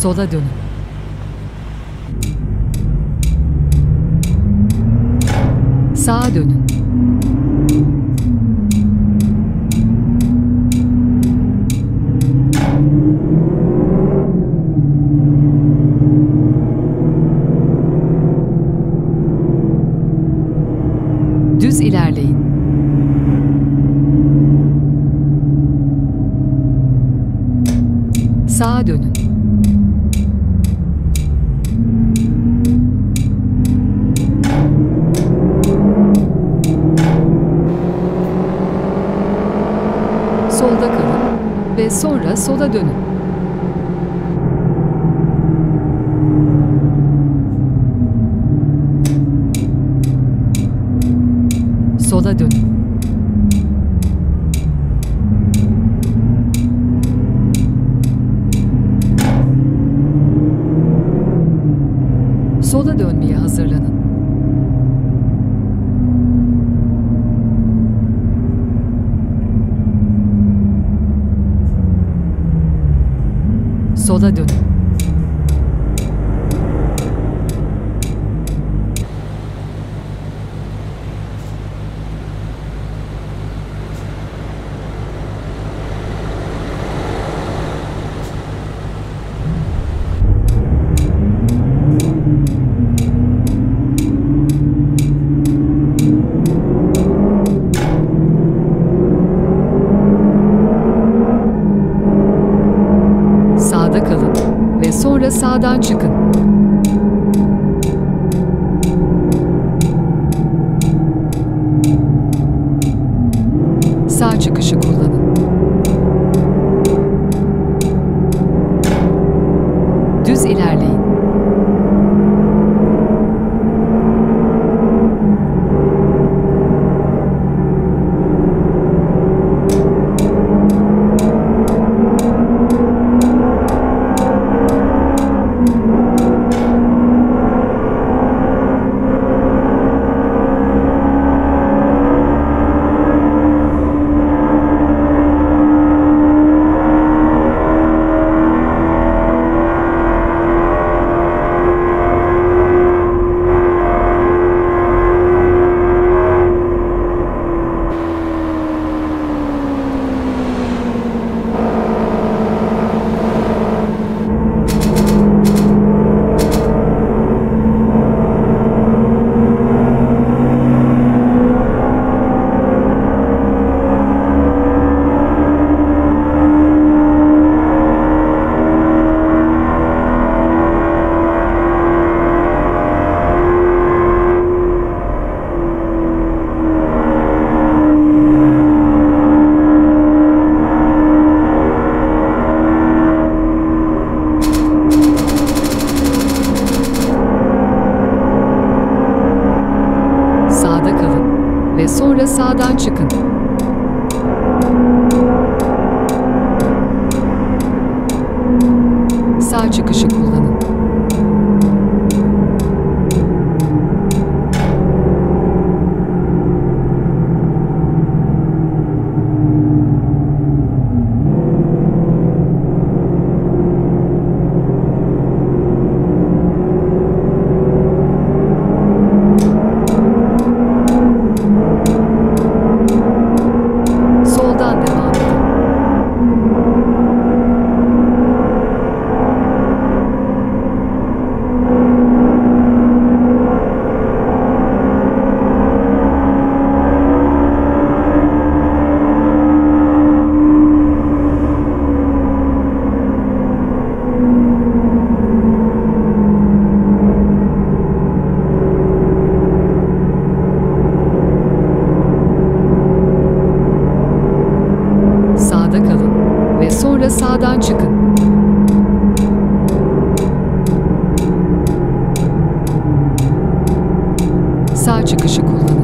Sola dönün. Sağa dönün. Solda kalın ve sonra sola dönün. Sola dönün. Sola dönün. Sağdan çıkın. Sonra sağdan sonra sağdan çıkın. Sağ çıkışı kullanın.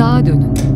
Sağa dönün.